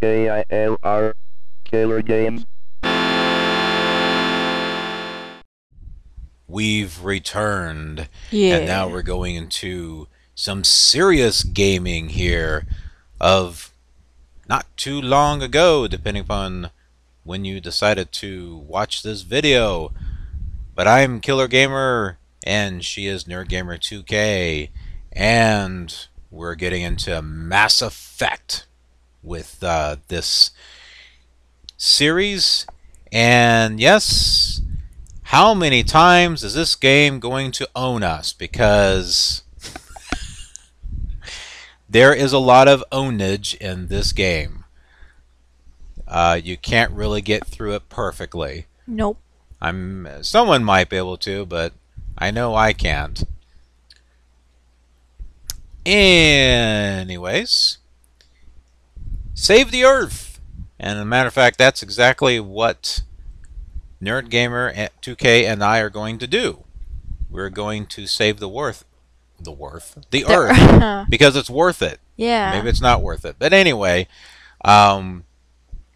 K-I-L-R. Killer Games. We've returned, Yeah. and now we're going into some serious gaming here of not too long ago, depending upon when you decided to watch this video. But I'm Killer Gamer, and she is Nerd Gamer 2K, and we're getting into Mass Effect with uh, this series. And yes, how many times is this game going to own us? Because there is a lot of ownage in this game. Uh, you can't really get through it perfectly. Nope. I'm someone might be able to, but I know I can't. Anyways, save the Earth, and as a matter of fact, that's exactly what Nerd Gamer 2K and I are going to do. We're going to save the worth, the worth, the Earth, because it's worth it. yeah. Maybe it's not worth it. But anyway, um,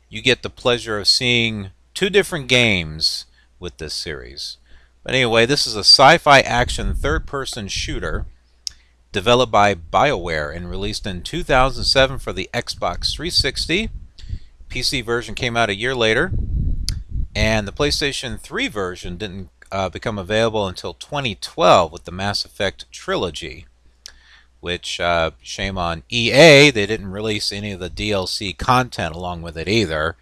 you get the pleasure of seeing two different games with this series. But anyway, this is a sci-fi action third-person shooter developed by BioWare and released in 2007 for the Xbox 360. PC version came out a year later, and the PlayStation 3 version didn't uh, become available until 2012 with the Mass Effect trilogy which uh, shame on EA, they didn't release any of the DLC content along with it either.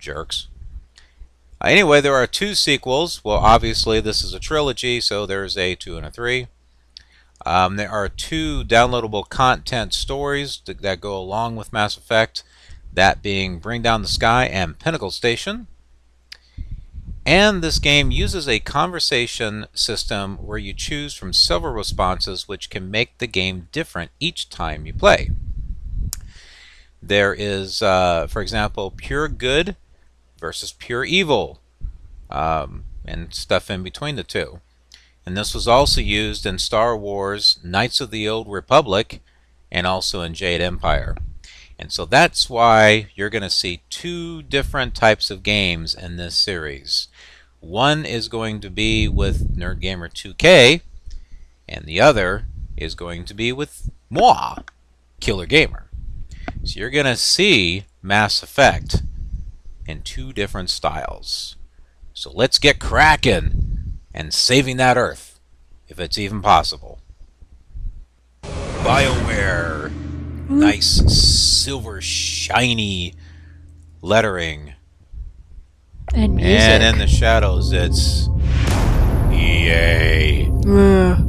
Jerks. Anyway, there are two sequels. Well, obviously, this is a trilogy, so there's a 2 and a 3. Um, there are two downloadable content stories that, that go along with Mass Effect, that being Bring Down the Sky and Pinnacle Station. And this game uses a conversation system where you choose from several responses which can make the game different each time you play. There is, uh, for example, pure good versus pure evil, um, and stuff in between the two. And this was also used in Star Wars Knights of the Old Republic and also in Jade Empire. And so that's why you're going to see two different types of games in this series. One is going to be with Nerd Gamer 2K, and the other is going to be with moi, Killer Gamer. So you're going to see Mass Effect in two different styles. So let's get cracking and saving that Earth, if it's even possible. BioWare. Hmm? Nice silver shiny lettering. And music. and in the shadows it's EA Ugh.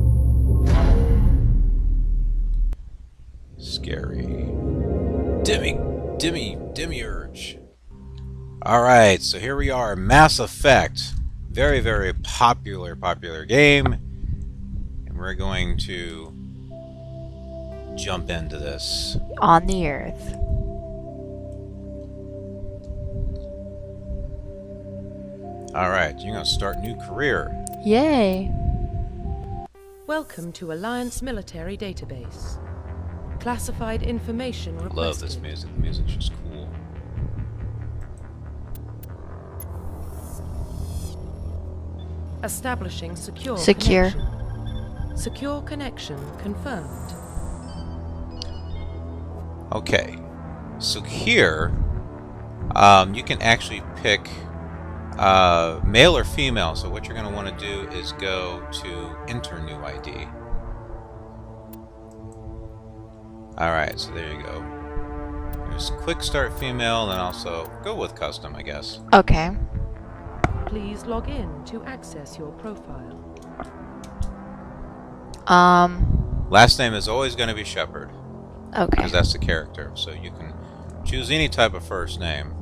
scary. Demi Demi Demiurge. Alright so here we are. Mass Effect very very popular popular game and we're going to jump into this On the earth. Alright, you're gonna start new career. Yay. Welcome to Alliance Military Database. Classified information requested. Love this music. The music's just cool. Establishing secure Secure. connection. Secure connection confirmed. Okay, so here um, you can actually pick uh, male or female. So what you're going to want to do is go to enter new ID. Alright, so there you go. There's quick start female and also go with custom, I guess. Okay. Please log in to access your profile. Um. Last name is always going to be Shepard Okay. because that's the character. So you can choose any type of first name.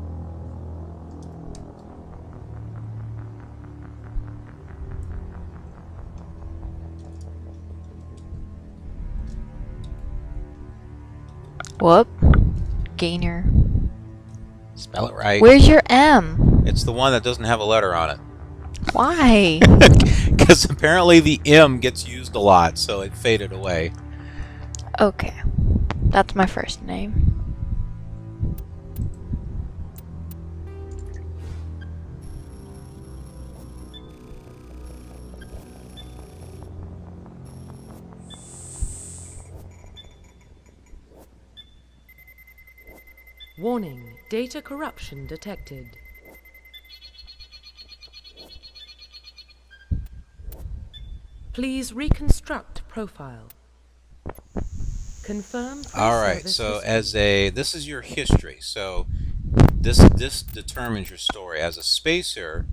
Whoop. Gainer. Spell it right. Where's your M? It's the one that doesn't have a letter on it. Why? Because apparently the M gets used a lot, so it faded away. Okay. That's my first name. Warning, data corruption detected. Please reconstruct profile. Confirm. All right. So history. as a this is your history. So this this determines your story. As a spacer,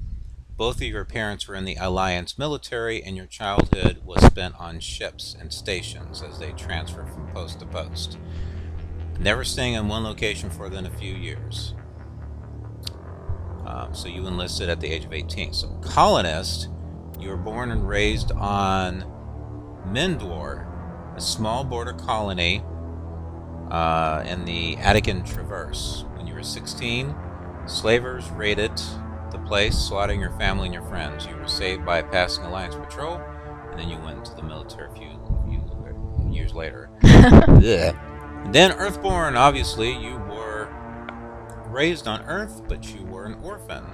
both of your parents were in the Alliance military, and your childhood was spent on ships and stations as they transfer from post to post. Never staying in one location for than a few years. Um, so you enlisted at the age of 18. So colonist, you were born and raised on Mindoir, a small border colony uh, in the Attican Traverse. When you were 16, slavers raided the place, slaughtering your family and your friends. You were saved by a passing Alliance patrol, and then you went to the military a few, few years later. Then Earthborn, obviously, you were raised on Earth, but you were an orphan.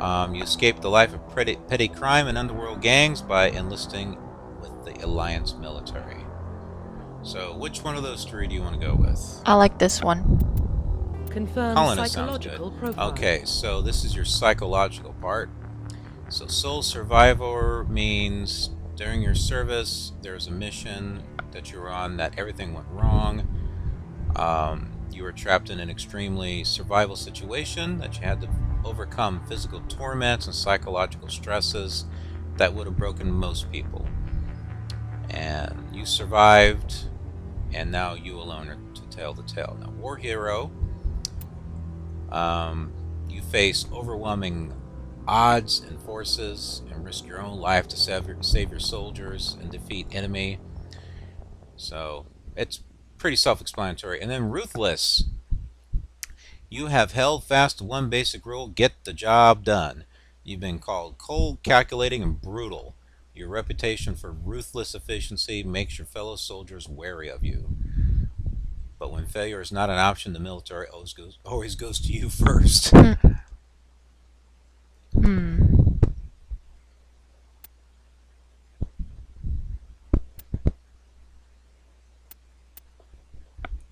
Um, you escaped the life of petty, petty crime and underworld gangs by enlisting with the Alliance military. So, which one of those three do you want to go with? I like this one. Confirm Colonist sounds good. psychological profile. Okay, so this is your psychological part. So, Sole Survivor means during your service, there's a mission that you were on that everything went wrong. Um, you were trapped in an extremely survival situation that you had to overcome physical torments and psychological stresses that would have broken most people. And you survived, and now you alone are to tell the tale. Now, War Hero, um, you face overwhelming odds and forces and risk your own life to save your, save your soldiers and defeat enemy. So it's pretty self-explanatory. And then Ruthless, you have held fast to one basic rule: get the job done. You've been called cold, calculating, and brutal. Your reputation for ruthless efficiency makes your fellow soldiers wary of you. But when failure is not an option, the military always goes, always goes to you first. Hmm.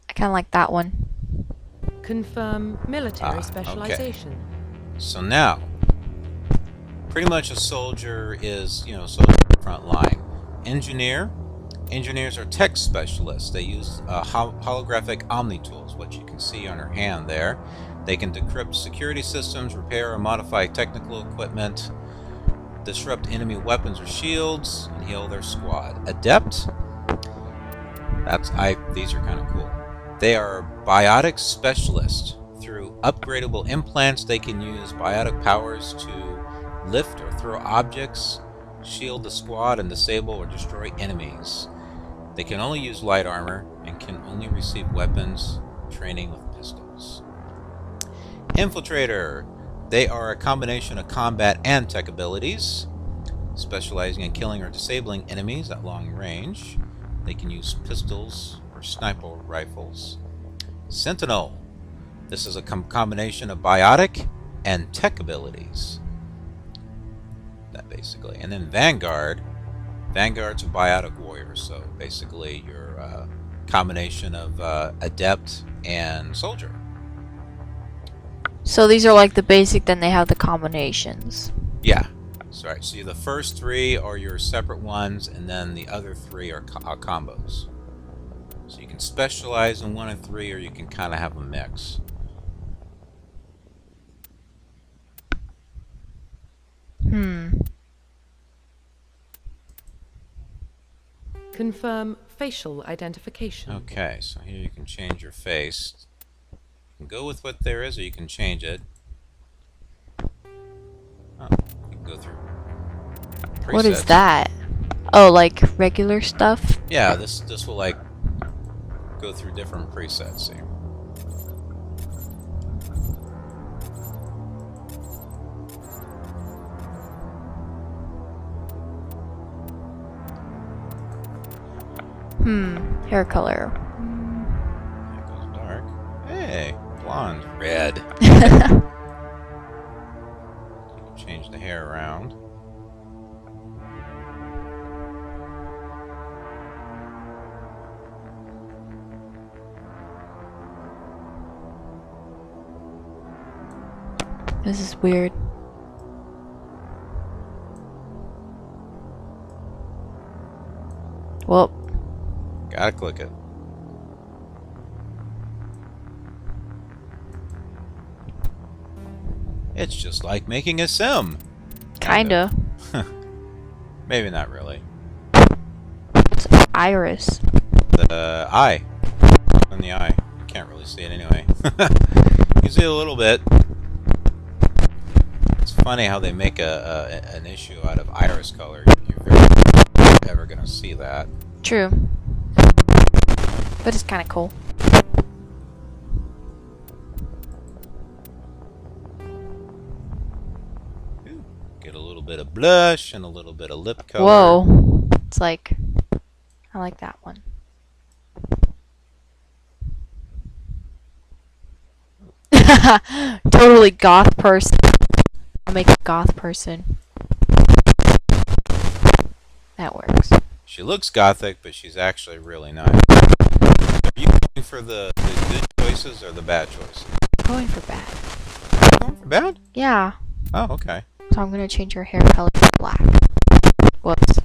I kind of like that one. Confirm military Ah, okay. specialization. So now, pretty much a soldier is, you know, soldier front line. Engineer, engineers are tech specialists. They use uh, hol- holographic omni tools, which you can see on her hand there. They can decrypt security systems, repair or modify technical equipment, disrupt enemy weapons or shields, and heal their squad. Adept, that's I. These are kind of cool. They are biotic specialists. Through upgradable implants, they can use biotic powers to lift or throw objects, shield the squad, and disable or destroy enemies. They can only use light armor and can only receive weapons training with pistols. Infiltrator. They are a combination of combat and tech abilities, specializing in killing or disabling enemies at long range. They can use pistols or sniper rifles. Sentinel. This is a com- combination of biotic and tech abilities. That basically. And then Vanguard. Vanguard's a biotic warrior, so basically your uh, combination of uh, adept and soldier. So these are like the basic, then they have the combinations. Yeah. Right. So the first three are your separate ones, and then the other three are, co- are combos. So you can specialize in one of three, or you can kind of have a mix. Hmm. Confirm facial identification. Okay, so here you can change your face. You can go with what there is, or you can change it. Oh, you can go through. What is that? Oh, like regular stuff? Yeah, this this will like go through different presets. See. Hmm. Hair color. It goes dark. Hey, blonde, red. This is weird. Well, Gotta click it. It's just like making a sim. kinda. Maybe not really. Iris. The eye. On the eye. Can't really see it anyway. you see it a little bit. Funny how they make a, a an issue out of iris color. You're very ever gonna see that. True. But it's kinda cool. Get a little bit of blush and a little bit of lip color. Whoa. It's like. I like that one. totally goth person. I'll make a goth person. That works. She looks gothic, but she's actually really nice. Are you going for the, the good choices or the bad choices? Going for bad. Going for bad? Yeah. Oh, okay. So I'm gonna change her hair color to black. Whoops.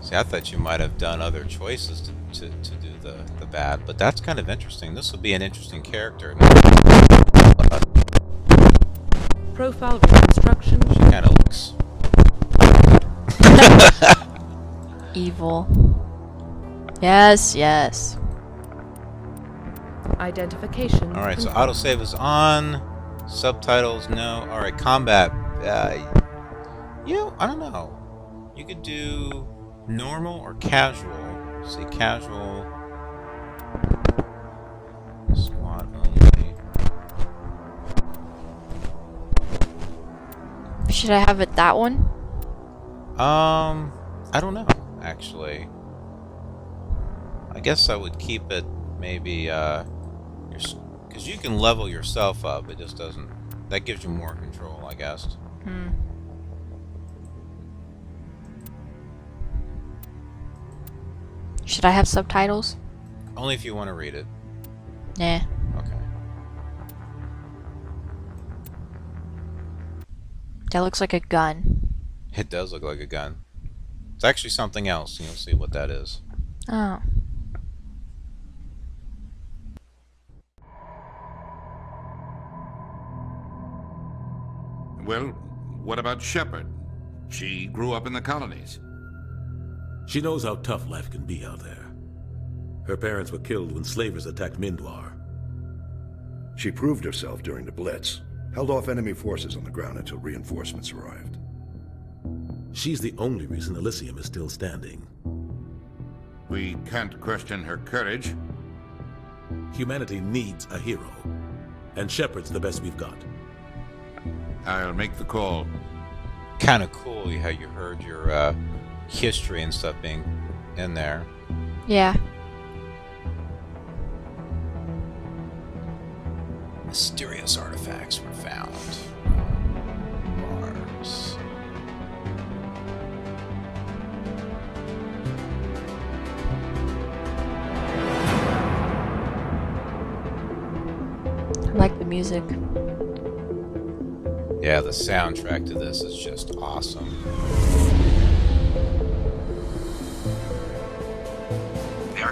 See, I thought you might have done other choices to, to, to do the, the bad, but that's kind of interesting. This will be an interesting character. Profile reconstruction. She kind of looks. Evil. Yes, yes. Identification. Alright, so autosave is on. Subtitles, no. Alright, combat. Uh, you know, I don't know. You could do normal or casual. See, casual. Squad only. Should I have it that one? Um, I don't know, actually. I guess I would keep it maybe, uh, because you can level yourself up, it just doesn't, that gives you more control, I guess. Hmm. Should I have subtitles? Only if you want to read it. Nah. Okay. That looks like a gun. It does look like a gun. It's actually something else, and you'll see what that is. Oh. Well, what about Shepard? She grew up in the colonies. She knows how tough life can be out there. Her parents were killed when slavers attacked Mindoir. She proved herself during the Blitz, held off enemy forces on the ground until reinforcements arrived. She's the only reason Elysium is still standing. We can't question her courage. Humanity needs a hero. And Shepard's the best we've got. I'll make the call. Kind of cool how you heard your uh, history and stuff being in there. Yeah. Mysterious artifacts were found Mars. I like the music. Yeah, the soundtrack to this is just awesome.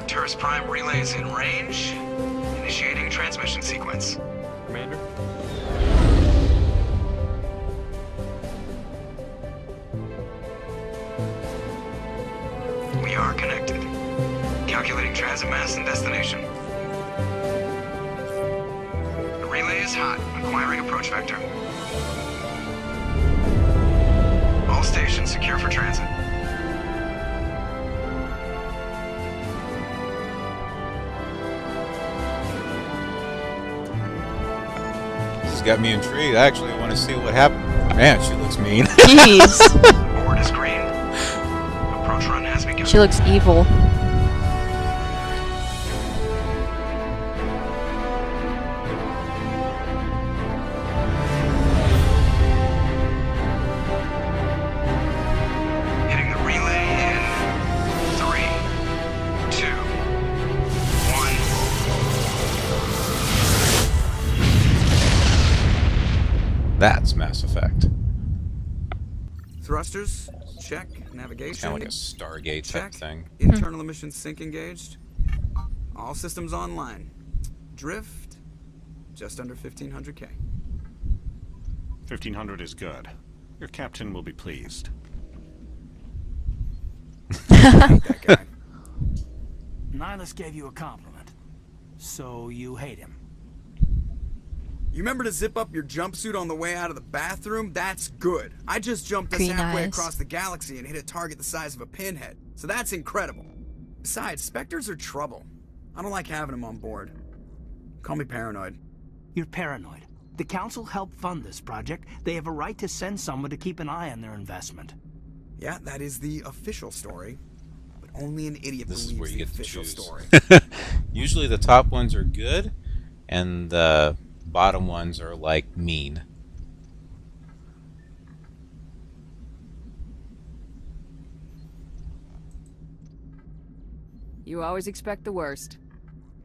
Arcturus Prime relay is in range. Initiating transmission sequence. Commander? We are connected. Calculating transit mass and destination. The relay is hot. Acquiring approach vector. Got me intrigued. I actually want to see what happened. Man, she looks mean. Jeez. Board is green. Approach run has begun. she looks evil. Check. Kind of like a Stargate type thing. Internal emission sync engaged. All systems online. Drift, just under 1500k. 1500 is good. Your captain will be pleased. that. Nihlus gave you a compliment. So you hate him. You remember to zip up your jumpsuit on the way out of the bathroom? That's good. I just jumped us Pretty halfway nice. across the galaxy and hit a target the size of a pinhead. So that's incredible. Besides, specters are trouble. I don't like having them on board. Call me paranoid. You're paranoid. The Council helped fund this project. They have a right to send someone to keep an eye on their investment. Yeah, that is the official story. But only an idiot This is where you the get to official choose. story. Usually the top ones are good, and the bottom ones are like mean. You always expect the worst.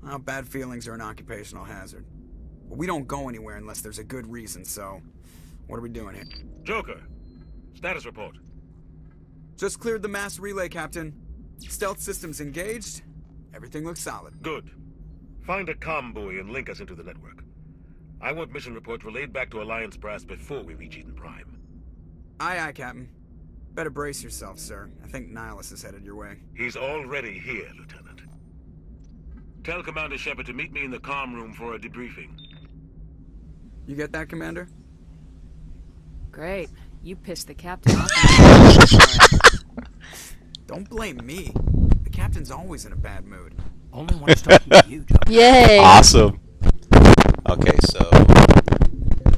Well, bad feelings are an occupational hazard. But we don't go anywhere unless there's a good reason, so what are we doing here? Joker, status report. Just cleared the mass relay, Captain. Stealth systems engaged. Everything looks solid. Good. Find a comm buoy and link us into the network. I want mission reports relayed back to Alliance Brass before we reach Eden Prime. Aye, aye, Captain. Better brace yourself, sir. I think Nihlus is headed your way. He's already here, Lieutenant. Tell Commander Shepard to meet me in the comm room for a debriefing. You get that, Commander? Great. You pissed the captain off. Don't blame me. The Captain's always in a bad mood. Only when he's talking to you, Joker. Yay! Awesome. Okay, so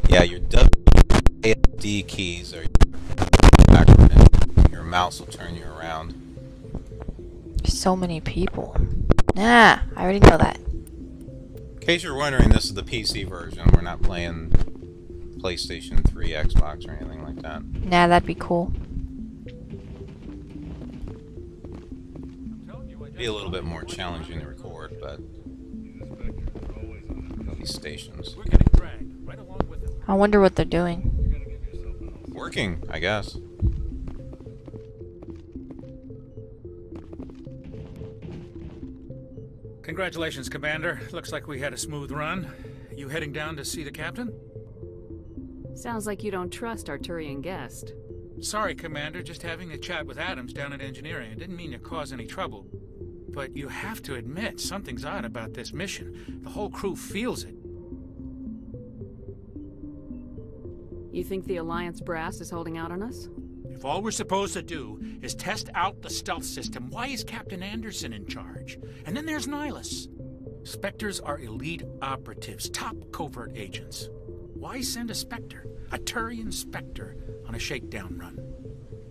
yeah, your WASD keys are. Your mouse will turn you around. So many people. Nah, I already know that. In case you're wondering, this is the PC version. We're not playing PlayStation 3, Xbox, or anything like that. Nah, that'd be cool. Be a little bit more challenging to record, but these stations I wonder what they're doing. working, I guess. Congratulations, Commander. Looks like we had a smooth run. You heading down to see the captain? Sounds like you don't trust our Turian guest. Sorry, Commander, just having a chat with Adams down at engineering. I didn't mean to cause any trouble. But you have to admit, something's odd about this mission. The whole crew feels it. You think the Alliance brass is holding out on us? If all we're supposed to do is test out the stealth system, why is Captain Anderson in charge? And then there's Nihlus. Spectres are elite operatives, top covert agents. Why send a Spectre, a Turian Spectre, on a shakedown run?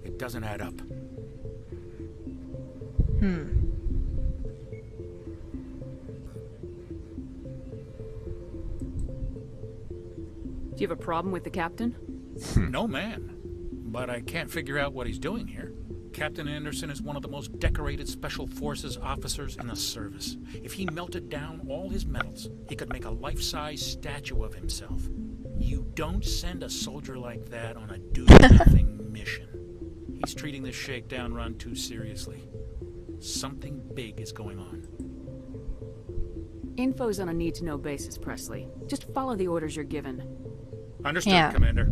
It doesn't add up. Hmm. Do you have a problem with the captain? Hmm. no man. But I can't figure out what he's doing here. Captain Anderson is one of the most decorated Special Forces officers in the service. If he melted down all his medals, he could make a life-size statue of himself. You don't send a soldier like that on a do-nothing mission. He's treating this shakedown run too seriously. Something big is going on. Info's on a need-to-know basis, Pressly. Just follow the orders you're given. Understood, Yeah. Commander.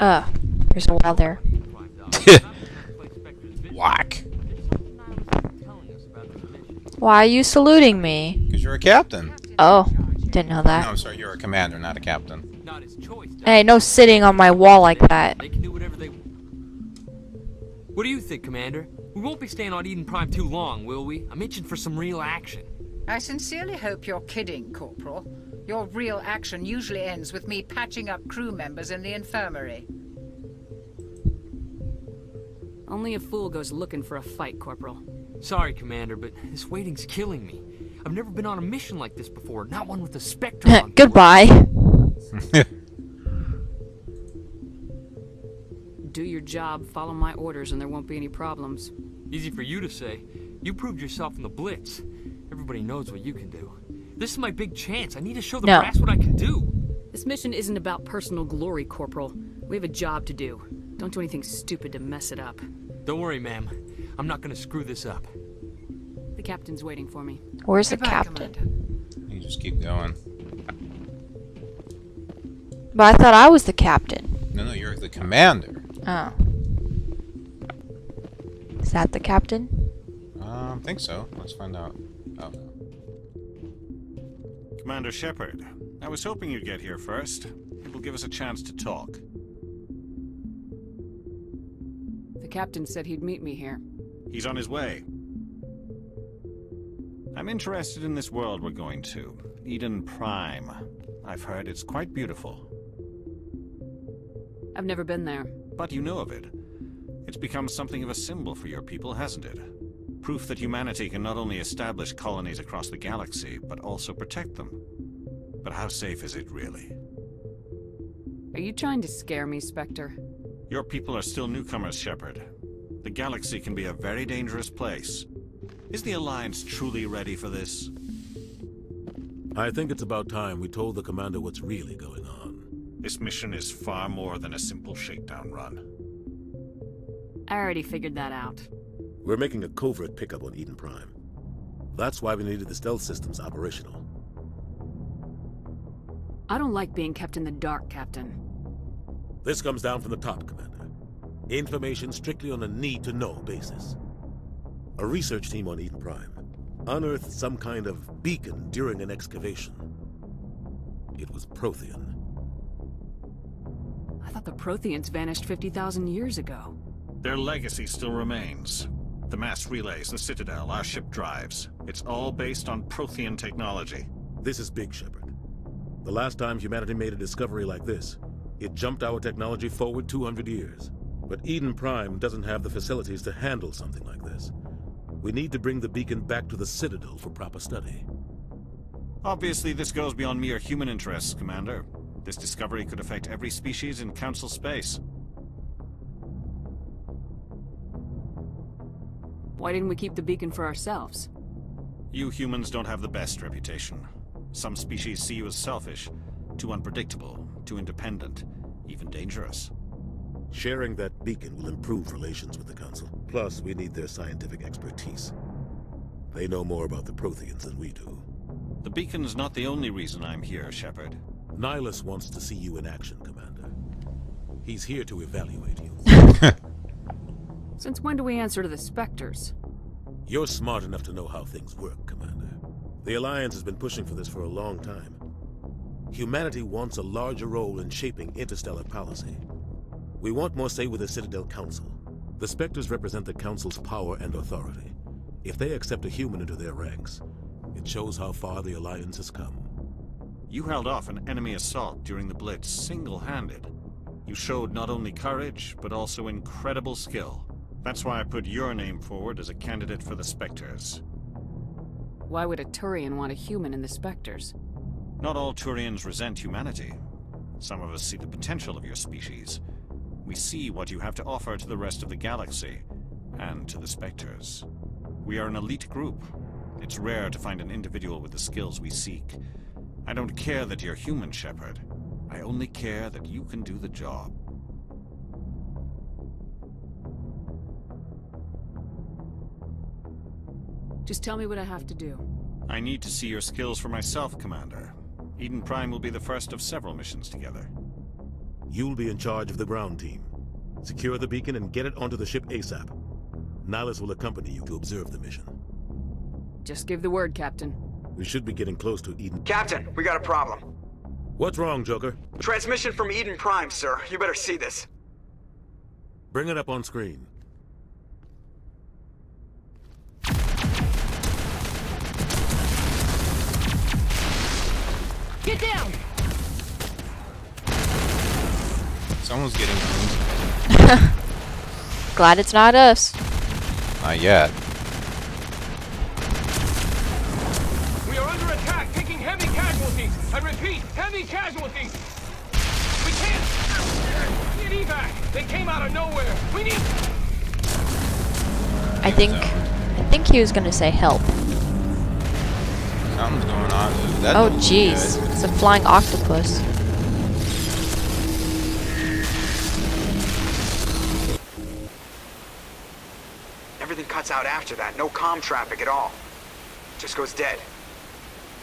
Uh, there's a wall there. Whack. Why are you saluting me? Because you're a captain. Oh, didn't know No, that. I'm sorry, you're a commander, not a captain. Hey, no sitting on my wall like that. They can do whatever they. What do you think, Commander? We won't be staying on Eden Prime too long, will we? I'm itching for some real action. I sincerely hope you're kidding, Corporal. Your real action usually ends with me patching up crew members in the infirmary. Only a fool goes looking for a fight, Corporal. Sorry, Commander, but this waiting's killing me. I've never been on a mission like this before, not one with a Spectre on. Goodbye. Do your job, follow my orders, and there won't be any problems. Easy for you to say. You proved yourself in the Blitz. Everybody knows what you can do. This is my big chance. I need to show the No. brass what I can do. This mission isn't about personal glory, Corporal. We have a job to do. Don't do anything stupid to mess it up. Don't worry, ma'am. I'm not gonna screw this up. The captain's waiting for me. Where's the captain? Commander. You just keep going. But I thought I was the captain. No, no, you're the commander. Oh. Is that the captain? Um, I think so. Let's find out. Oh, no. Commander Shepard, I was hoping you'd get here first. It will give us a chance to talk. The captain said he'd meet me here. He's on his way. I'm interested in this world we're going to. Eden Prime. I've heard it's quite beautiful. I've never been there. But you know of it. It's become something of a symbol for your people, hasn't it? Proof that humanity can not only establish colonies across the galaxy, but also protect them. But how safe is it really? Are you trying to scare me, Spectre? Your people are still newcomers, Shepard. The galaxy can be a very dangerous place. Is the Alliance truly ready for this? I think it's about time we told the commander what's really going on. This mission is far more than a simple shakedown run. I already figured that out. We're making a covert pickup on Eden Prime. That's why we needed the stealth systems operational. I don't like being kept in the dark, Captain. This comes down from the top, Commander. Information strictly on a need-to-know basis. A research team on Eden Prime unearthed some kind of beacon during an excavation. It was Prothean. I thought the Protheans vanished 50,000 years ago. Their legacy still remains. The mass relays, the Citadel, our ship drives. It's all based on Prothean technology. This is big, Shepard. The last time humanity made a discovery like this, it jumped our technology forward 200 years. But Eden Prime doesn't have the facilities to handle something like this. We need to bring the beacon back to the Citadel for proper study. Obviously, this goes beyond mere human interests, Commander. This discovery could affect every species in Council space. Why didn't we keep the beacon for ourselves? You humans don't have the best reputation. Some species see you as selfish, too unpredictable, too independent, even dangerous. Sharing that beacon will improve relations with the Council. Plus, we need their scientific expertise. They know more about the Protheans than we do. The beacon's not the only reason I'm here, Shepard. Nihlus wants to see you in action, Commander. He's here to evaluate you. Since when do we answer to the Spectres? You're smart enough to know how things work, Commander. The Alliance has been pushing for this for a long time. Humanity wants a larger role in shaping interstellar policy. We want more say with the Citadel Council. The Spectres represent the Council's power and authority. If they accept a human into their ranks, it shows how far the Alliance has come. You held off an enemy assault during the Blitz single-handed. You showed not only courage, but also incredible skill. That's why I put your name forward as a candidate for the Spectres. Why would a Turian want a human in the Spectres? Not all Turians resent humanity. Some of us see the potential of your species. We see what you have to offer to the rest of the galaxy, and to the Spectres. We are an elite group. It's rare to find an individual with the skills we seek. I don't care that you're human, Shepard. I only care that you can do the job. Just tell me what I have to do. I need to see your skills for myself, Commander. Eden Prime will be the first of several missions together. You'll be in charge of the ground team. Secure the beacon and get it onto the ship ASAP. Nihlus will accompany you to observe the mission. Just give the word, Captain. We should be getting close to Eden. Captain, we got a problem. What's wrong, Joker? Transmission from Eden Prime, sir. You better see this. Bring it up on screen. Get down! Someone's getting owned. Glad it's not us. Not yet. We are under attack, taking heavy casualties. I repeat, heavy casualties. We can't. Need evac. They came out of nowhere. We need. I think I think he was gonna say help. Something's going on. That oh, jeez. It's a flying octopus. Everything cuts out after that. No com traffic at all. Just goes dead.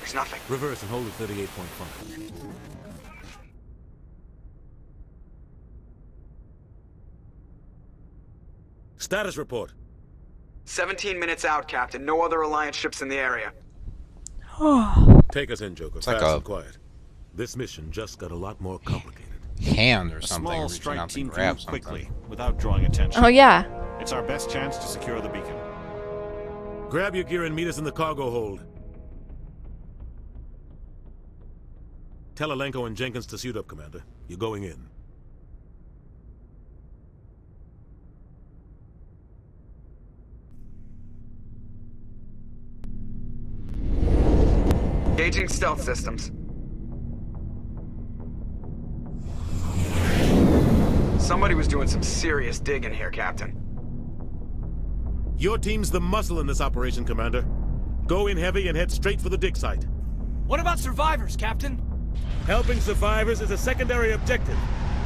There's nothing. Reverse and hold at 38.5. Status report. 17 minutes out, Captain. No other Alliance ships in the area. Take us in, Joker. It's Fast like a- and quiet. This mission just got a lot more complicated. Hand or A something small strike team can grab move something. quickly without drawing attention. Oh, yeah. It's our best chance to secure the beacon. Grab your gear and meet us in the cargo hold. Tell Alenko and Jenkins to suit up, Commander. You're going in. Gauging stealth systems. Somebody was doing some serious digging here, Captain. Your team's the muscle in this operation, Commander. Go in heavy and head straight for the dig site. What about survivors, Captain? Helping survivors is a secondary objective.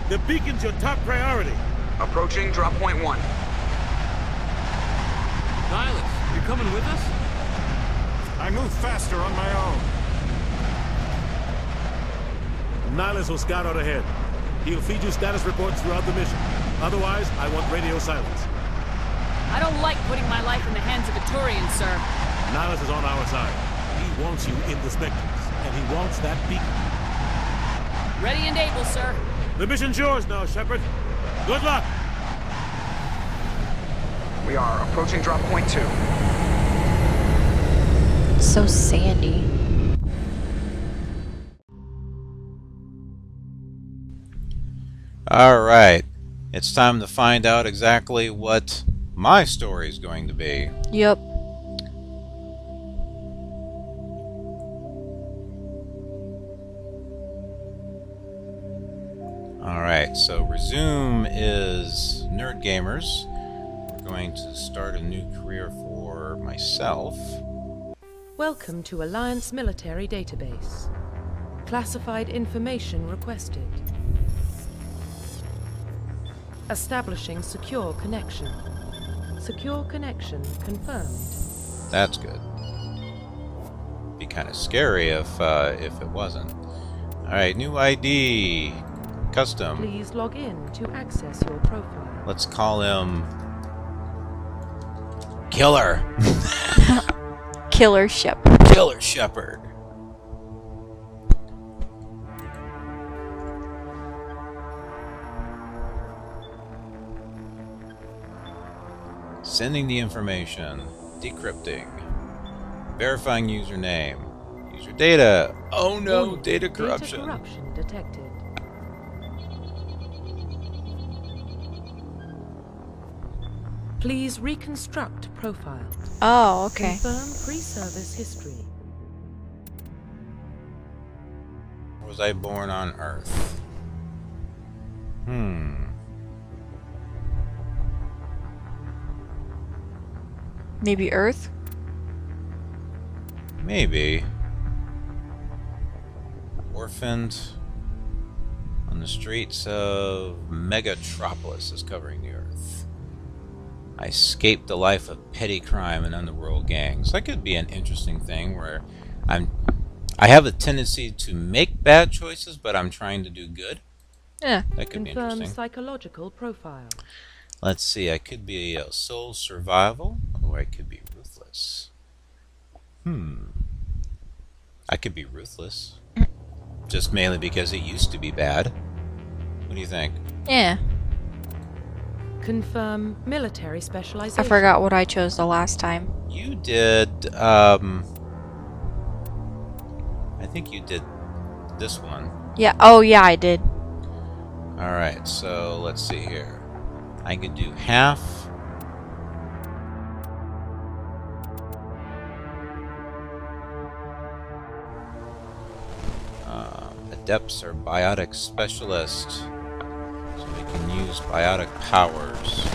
The beacon's your top priority. Approaching drop point one. Nihlus, you're coming with us? I move faster on my own. Nihlus will scout out ahead. He'll feed you status reports throughout the mission. Otherwise, I want radio silence. I don't like putting my life in the hands of a Turian, sir. Nihlus is on our side. He wants you in the Spectres, and he wants that beacon. Ready and able, sir. The mission's yours now, Shepard. Good luck! We are approaching drop point two. So sandy. Alright, it's time to find out exactly what my story is going to be. Yep. Alright, so resume is Nerd Gamers. We're going to start a new career for myself. Welcome to Alliance Military Database. Classified information requested. Establishing secure connection. Secure connection confirmed. That's good. Be kind of scary if uh, if it wasn't. Alright, new ID. Custom. Please log in to access your profile. Let's call him Killer. Killer Shepard. Killer Shepard. Sending the information. Decrypting. Verifying username. User data. Oh no, Warning, data corruption. Data corruption detected. Please reconstruct profile. Oh, okay. Confirm pre-service history. Was I born on Earth? Hmm. Maybe Earth? Maybe. Orphaned on the streets of Megatropolis is covering the Earth. I escaped the life of petty crime and underworld gangs. That could be an interesting thing where I'm I have a tendency to make bad choices, but I'm trying to do good. Yeah. That could be Confirm interesting. psychological profile. Let's see, I could be a soul survival, or I could be ruthless. Hmm. I could be ruthless. Just mainly because it used to be bad. What do you think? Yeah. Confirm military specialization. I forgot what I chose the last time. You did, um... I think you did this one. Yeah. Oh, yeah, I did. Alright, so let's see here. I could do half. Adepts are Biotic Specialists, so we can use Biotic powers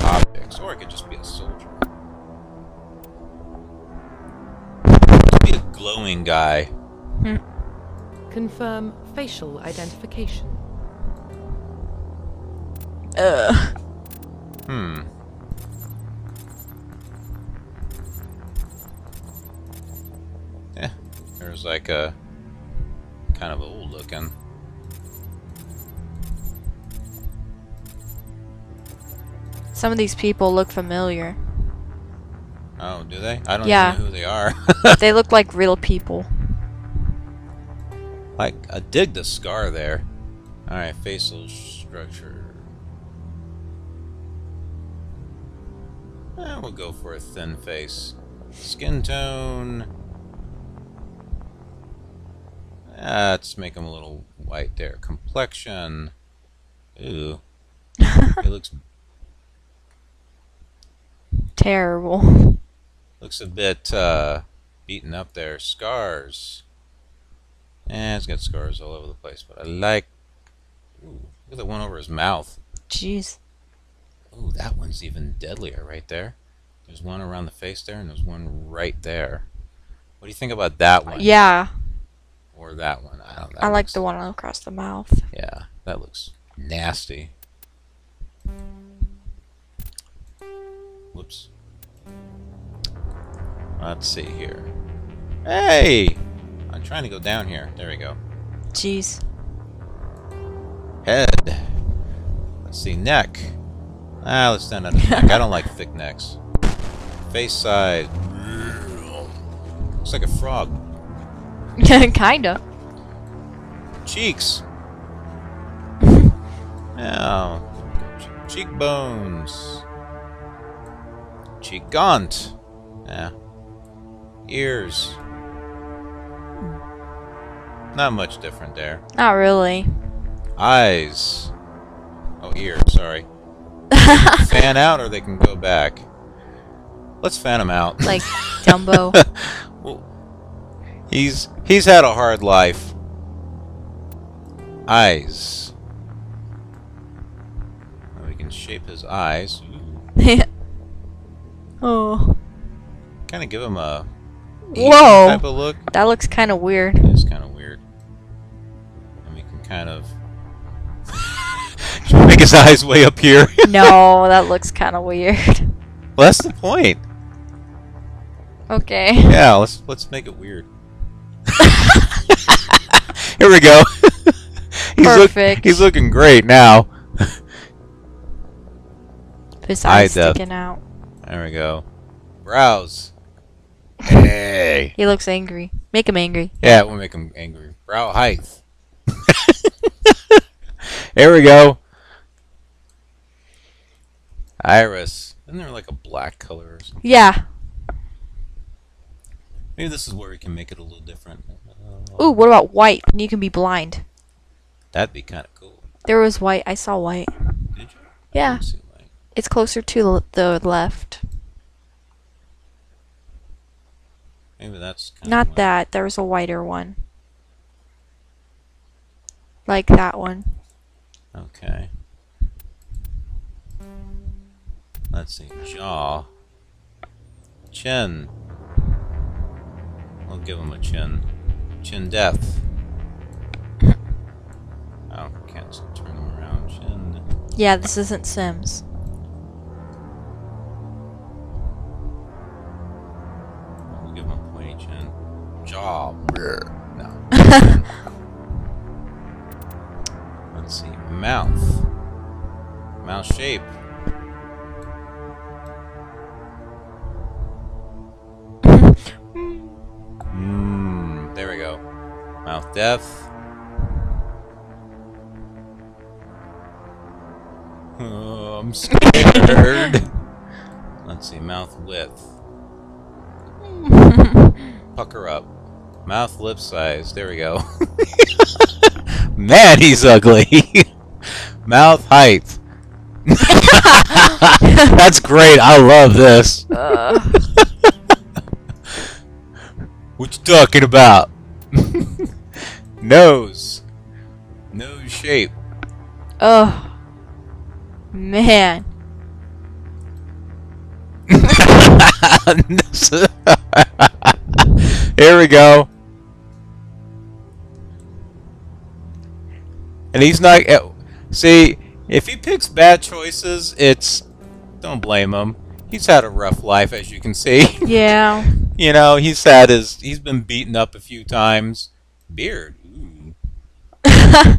objects, or it could just be a soldier. Just be a glowing guy. Hmm. Confirm facial identification. Ugh. Hmm. Yeah, there's like a kind of old looking. Some of these people look familiar. Oh, do they? I don't Yeah. even know who they are. they look like real people. like, I dig the scar there. Alright, facial structure. Eh, we'll go for a thin face. Skin tone. Ah, let's make him a little white there. Complexion. Ooh. he looks Terrible. looks a bit uh, beaten up there. Scars. Eh, he's got scars all over the place, but I like. Ooh, look at the one over his mouth. Jeez. Ooh, that one's even deadlier right there. There's one around the face there, and there's one right there. What do you think about that one? Yeah. That one? I don't know. I like the one across the mouth. Yeah, that looks nasty. Whoops. Let's see here. Hey! I'm trying to go down here. There we go. Jeez. Head. Let's see. Neck. Ah, let's stand on his neck. I don't like thick necks. Face side. Looks like a frog. Kinda. Cheeks. Now, cheekbones. Cheek gaunt. Yeah. Ears. Not much different there. Not really. Eyes. Oh, ears, sorry. fan out or they can go back. Let's fan him out. Like Dumbo. Well, he's he's had a hard life. Eyes. Now we can shape his eyes. oh. Kind of give him a Whoa. type of look. That looks kind of weird. It's kind of weird. And we can kind of make his eyes way up here. no, that looks kind of weird. well, that's the point. Okay. Yeah, let's let's make it weird. Here we go. He's look- he's looking great now. His eyes depth. sticking out. There we go. Brows. Hey. He looks angry. Make him angry. Yeah, we'll make him angry. Brow height. there we go. Iris. Isn't there like a black color or something? Yeah. Maybe this is where we can make it a little different. Ooh, what about white? And you can be blind. That'd be kind of cool. There was white. I saw white. Did you? Yeah. It's closer to the left. Maybe that's kind Not that. There was a whiter one. Like that one. Okay. Let's see. Jaw. Chin. We'll give him a chin. Chin depth. Oh, can't turn him around. Chin. Yeah, this isn't Sims. We'll give him a pointy chin. Jaw. No. Let's see. Mouth. Mouth shape. Mmm. There we go. Mouth depth. I'm scared. Let's see. Mouth width. Pucker up. Mouth lip size. There we go. Man, he's ugly. Mouth height. That's great. I love this. Uh. what you talking about? Nose. Nose shape. Oh. Man. Here we go. And he's not. eh, See, if he picks bad choices, it's. Don't blame him. He's had a rough life, as you can see. Yeah. You know, he's had his. He's been beaten up a few times. Beard. Ooh.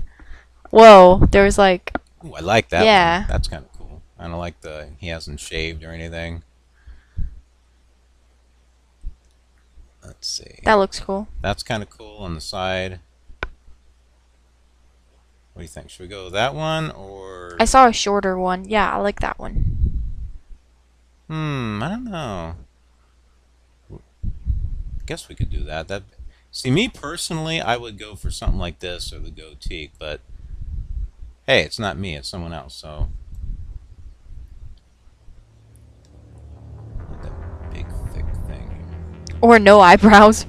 Whoa, there was like. Ooh, I like that. Yeah. One. That's kind of cool. I don't like the. He hasn't shaved or anything. Let's see. That looks cool. That's kind of cool on the side. What do you think? Should we go with that one or? I saw a shorter one. Yeah, I like that one. Hmm, I don't know. I guess we could do that. That see me personally, I would go for something like this or the goatee, but hey, it's not me, it's someone else, so that big thick thing. Or no eyebrows.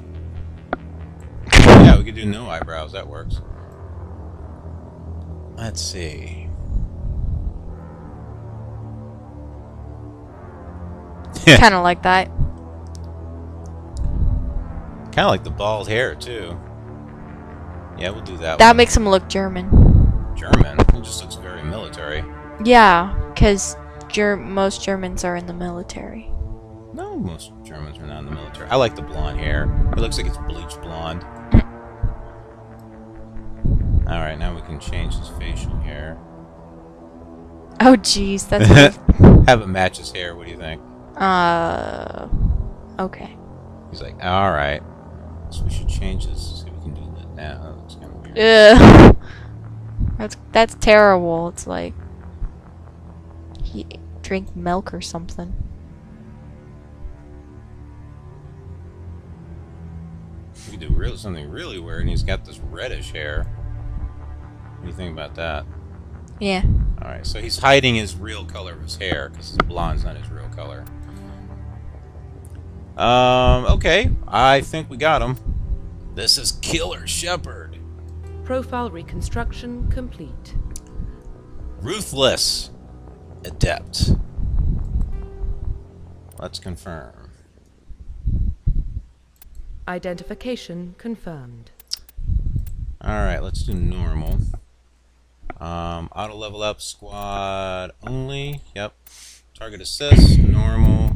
yeah, we could do no eyebrows, that works. Let's see. kind of like that. Kind of like the bald hair too. Yeah, we'll do that. That one. makes him look German. German. He just looks very military. Yeah, because ger most Germans are in the military. No, most Germans are not in the military. I like the blonde hair. It looks like it's bleached blonde. Alright, now we can change his facial hair. Oh, jeez, that's. Have it match his hair. What do you think? uh. Okay. He's like, alright. So we should change this. See if we can do that now. That looks kind of weird. Ugh. That's that's terrible. It's like he drank milk or something. He do real something really weird, and he's got this reddish hair. What do you think about that? Yeah. Alright, so he's hiding his real color of his hair, because his blonde's not his real color. Um, okay. I think we got him. This is Killer Shepard. Profile reconstruction complete. Ruthless. Adept. Let's confirm. Identification confirmed. Alright, let's do normal. Um, auto level up squad only. Yep. Target assist, normal.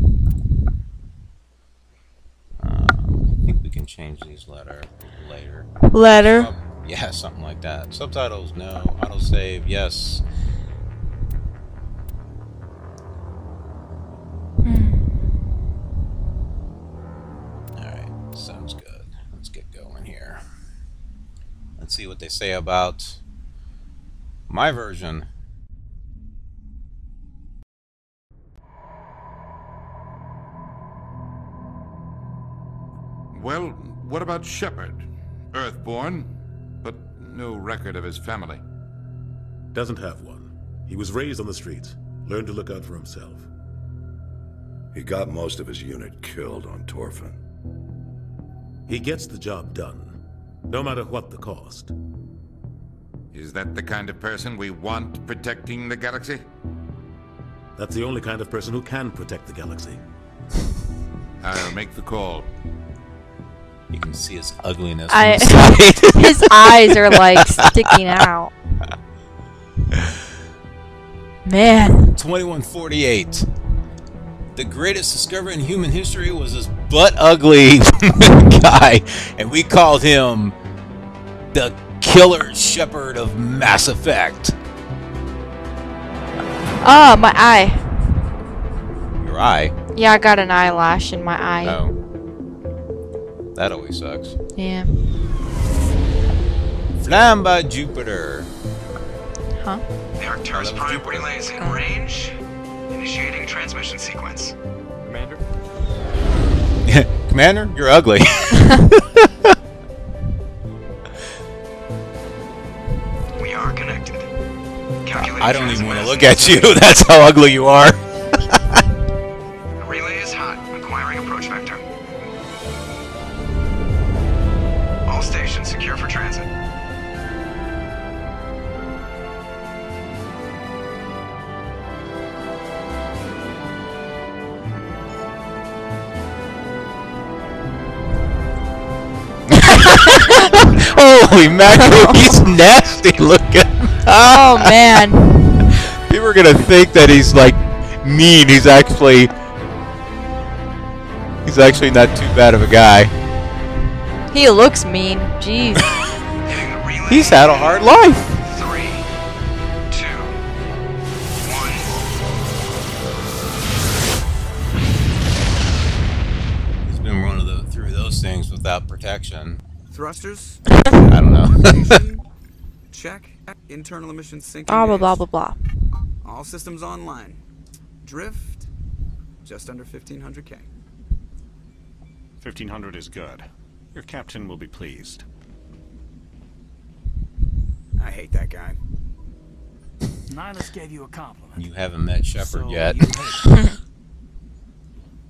Um, I think we can change these letter later. Letter? Sub- yeah, something like that. Subtitles, no. Autosave, yes. Hmm. Alright, sounds good. Let's get going here. Let's see what they say about my version. Well, what about Shepard? Earthborn, but no record of his family. Doesn't have one. He was raised on the streets. Learned to look out for himself. He got most of his unit killed on Torfan. He gets the job done, no matter what the cost. Is that the kind of person we want protecting the galaxy? That's the only kind of person who can protect the galaxy. I'll make the call. You can see his ugliness I, his eyes are like sticking out. Man. 2148. The greatest discovery in human history was this butt ugly guy, and we called him the Killer Shepard of Mass Effect. Oh, my eye. Your eye. Yeah, I got an eyelash in my eye. Oh. That always sucks. Yeah. Flying by Jupiter. Huh? The Arcturus Prime relay is in range. Initiating transmission sequence. Commander? Commander, you're ugly. We are connected. Calculating I don't even want to look at you. That's how ugly you are. Holy mackerel, he's nasty looking. Oh man. People are gonna think that he's like mean. He's actually He's actually not too bad of a guy. He looks mean. Jeez. He's had a hard life. Three, two, one. He's been running the, through those things without protection. Thrusters? I don't know. Check. Internal emission sink. Blah blah engaged. blah blah blah. All systems online. Drift? Just under 1500k. 1500 is good. Your captain will be pleased. I hate that guy. Nihlus gave you a compliment. You haven't met Shepard So, yet.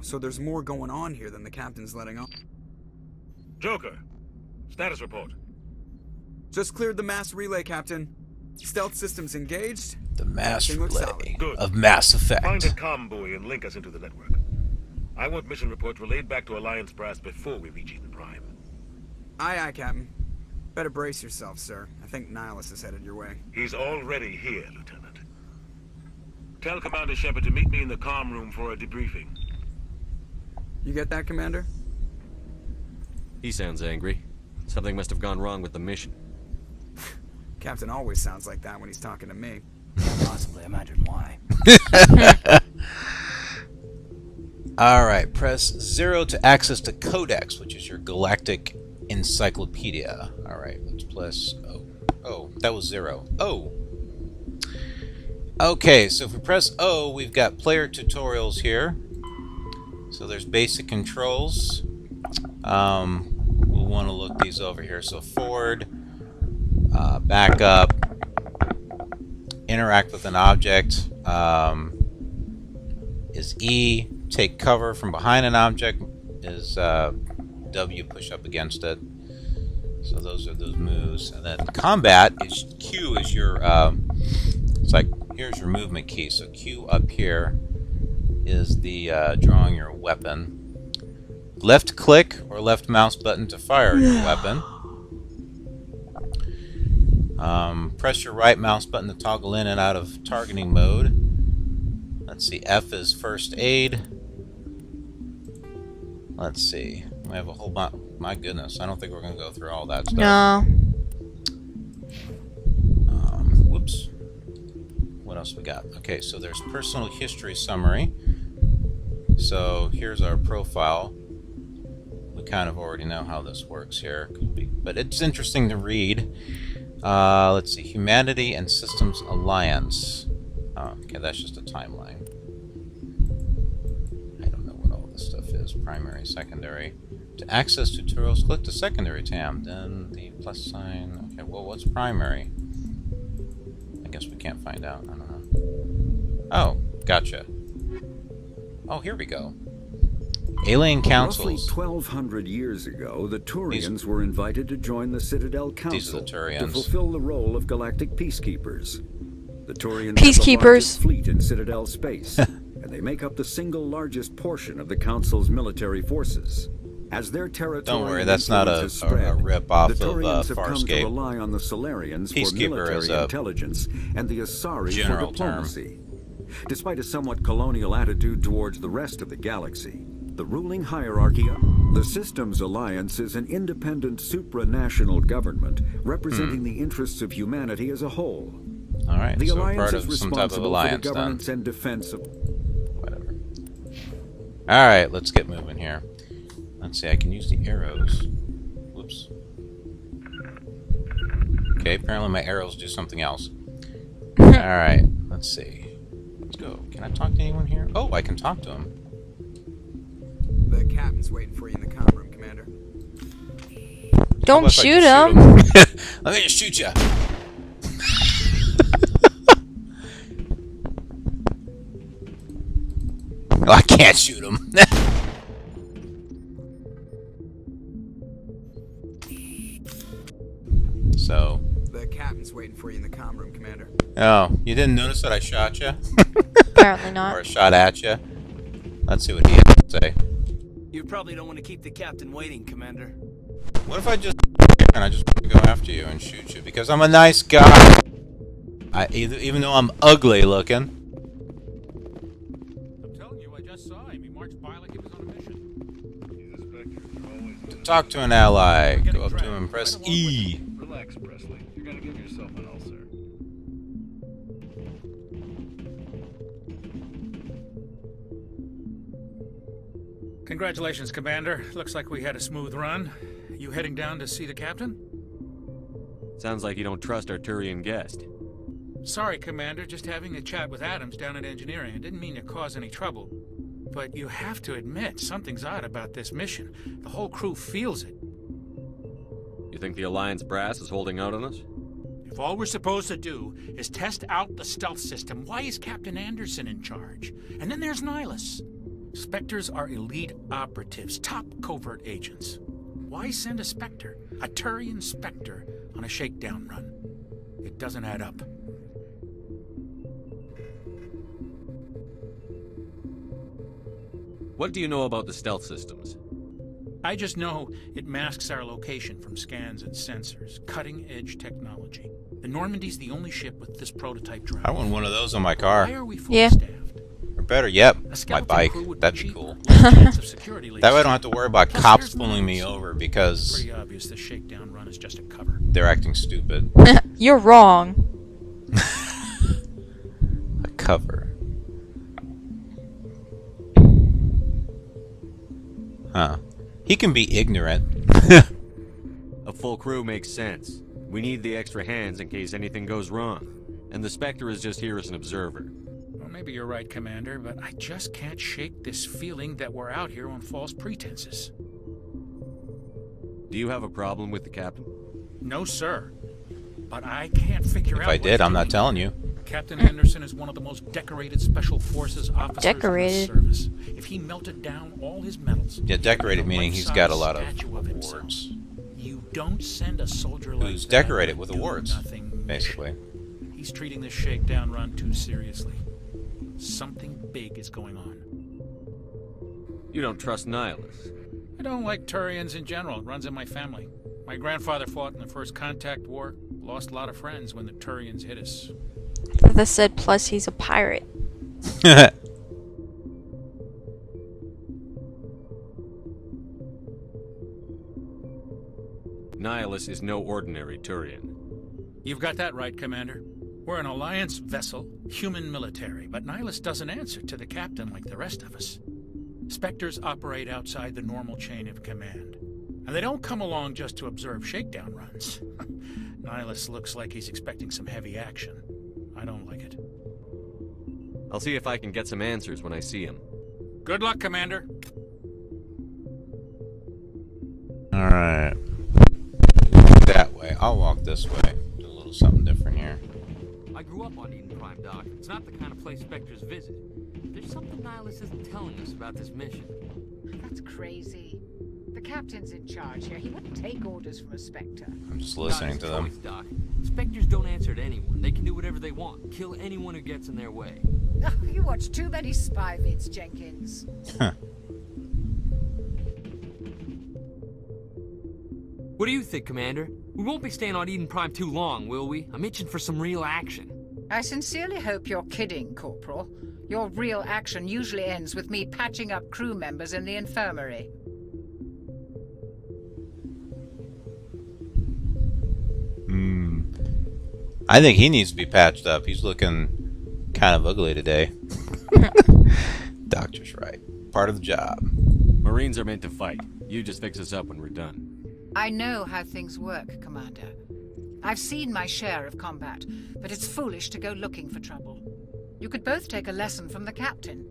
So there's more going on here than the captain's letting on. Joker, status report. Just cleared the mass relay, Captain. Stealth systems engaged. The mass relay. Good. of Mass Effect. Find a Effect. comm buoy and link us into the network. I want mission reports relayed back to Alliance Brass before we reach Eden Prime. Aye, aye, Captain. Better brace yourself, sir. I think Nihlus is headed your way. He's already here, Lieutenant. Tell Commander Shepard to meet me in the comm room for a debriefing. You get that, Commander? He sounds angry. Something must have gone wrong with the mission. Captain always sounds like that when he's talking to me. Can't possibly imagine why. Alright, press 0 to access the Codex, which is your galactic encyclopedia. Alright, let's press O. Oh, oh, that was 0. O! Okay, so if we press O, we've got player tutorials here. So there's basic controls. Um, we'll want to look these over here. So forward, uh, back up, interact with an object. Um, is E take cover from behind an object? Is uh, W push up against it? So those are those moves. And then combat is Q is your. Um, it's like here's your movement key. So Q up here is the uh, drawing your weapon. Left click or left mouse button to fire your weapon. Um, press your right mouse button to toggle in and out of targeting mode. Let's see, F is first aid. Let's see, we have a whole bunch. My goodness, I don't think we're going to go through all that stuff. No. Um, whoops. What else we got? Okay, so there's personal history summary. So here's our profile. We kind of already know how this works here, but it's interesting to read. Uh, let's see, Humanity and Systems Alliance. Oh, okay, that's just a timeline. I don't know what all this stuff is. Primary, secondary. To access tutorials, click the secondary tab, then the plus sign. Okay, well, what's primary? I guess we can't find out. I don't know. Oh, gotcha. Oh, here we go. Alien councils. Roughly 1,200 years ago, the Turians were invited to join the Citadel Council the to fulfill the role of galactic peacekeepers. The Turians Peacekeepers. have the largest fleet in Citadel space, and they make up the single largest portion of the Council's military forces. As their territory Don't worry, that's not a, influence has a, spread, a rip-off the of uh, Turians have come to Farscape. rely on the Salarians for military intelligence and the Asari general for term. Diplomacy. Despite a somewhat colonial attitude towards the rest of the galaxy, the ruling hierarchy, the Systems Alliance is an independent supranational government representing hmm. the interests of humanity as a whole. All right, the so Alliance part is of some type of responsible alliance for the then. and defense of All right, let's get moving here. Let's see, I can use the arrows. Whoops. Okay, apparently my arrows do something else. All right, let's see. Let's go. Can I talk to anyone here? Oh, I can talk to him. The captain's waiting for you in the com room, Commander. Don't shoot him. shoot him. I'm gonna shoot you. oh, I can't shoot him. so. The captain's waiting for you in the com room, Commander. Oh, you didn't notice that I shot you? Apparently not. or shot at you? Let's see what he has to say. You probably don't want to keep the captain waiting, Commander. What if I just and I just want to go after you and shoot you because I'm a nice guy? I either, even though I'm ugly looking. I'm telling you, I just saw him. He marched by like he was on a mission. To talk to an ally, go up to him and press E. Congratulations, Commander. Looks like we had a smooth run. You heading down to see the captain? Sounds like you don't trust our Turian guest. Sorry, Commander. Just having a chat with Adams down at engineering. I didn't mean to cause any trouble. But you have to admit, something's odd about this mission. The whole crew feels it. You think the Alliance brass is holding out on us? If all we're supposed to do is test out the stealth system, why is Captain Anderson in charge? And then there's Nihlus. Spectres are elite operatives, top covert agents. Why send a Spectre, a Turian Spectre, on a shakedown run? It doesn't add up. What do you know about the stealth systems? I just know it masks our location from scans and sensors. Cutting edge technology. The Normandy's the only ship with this prototype drone. I want one of those on my car. Why are we fully Yeah. staffed? Or better yet, A my bike. crew be That'd be cool. less chance of security leaks. that way I don't have to worry about cops pulling me over because obvious this shakedown run is just a cover. they're acting stupid. You're wrong. A cover. Huh. He can be ignorant. A full crew makes sense. We need the extra hands in case anything goes wrong. And the Spectre is just here as an observer. Well, maybe you're right, Commander, but I just can't shake this feeling that we're out here on false pretenses. Do you have a problem with the captain? No, sir. But I can't figure If out. If I did, I'm not doing. telling you. Captain Anderson is one of the most decorated special forces officers Decorated. in the service. If he melted down all his medals, Yeah, decorated meaning he's got a lot of of awards. You don't send a soldier like Who's that decorated with awards, nothing basically. He's treating this shakedown run too seriously. Something big is going on. You don't trust Nihlus. I don't like Turians in general. It runs in my family. My grandfather fought in the First Contact War. Lost a lot of friends when the Turians hit us. They said plus he's a pirate. Nihlus is no ordinary Turian. You've got that right, Commander. We're an Alliance vessel, human military, but Nihlus doesn't answer to the captain like the rest of us. Spectres operate outside the normal chain of command. And they don't come along just to observe shakedown runs. Nihlus looks like he's expecting some heavy action. I don't like it. I'll see if I can get some answers when I see him. Good luck, Commander. Alright. That way. I'll walk this way. Do a little something different here. I grew up on Eden Prime, Doc. It's not the kind of place Spectres visit. There's something Nihlus isn't telling us about this mission. That's crazy. The captain's in charge here. He wouldn't take orders from a Spectre. I'm just listening Not to his them. choice, Doc. Spectres don't answer to anyone. They can do whatever they want. Kill anyone who gets in their way. Oh, you watch too many spy vids, Jenkins. What do you think, Commander? We won't be staying on Eden Prime too long, will we? I'm itching for some real action. I sincerely hope you're kidding, Corporal. Your real action usually ends with me patching up crew members in the infirmary. Hmm. I think he needs to be patched up. He's looking kind of ugly today. Doctor's right. Part of the job. Marines are meant to fight. You just fix us up when we're done. I know how things work, Commander. I've seen my share of combat, but it's foolish to go looking for trouble. You could both take a lesson from the captain.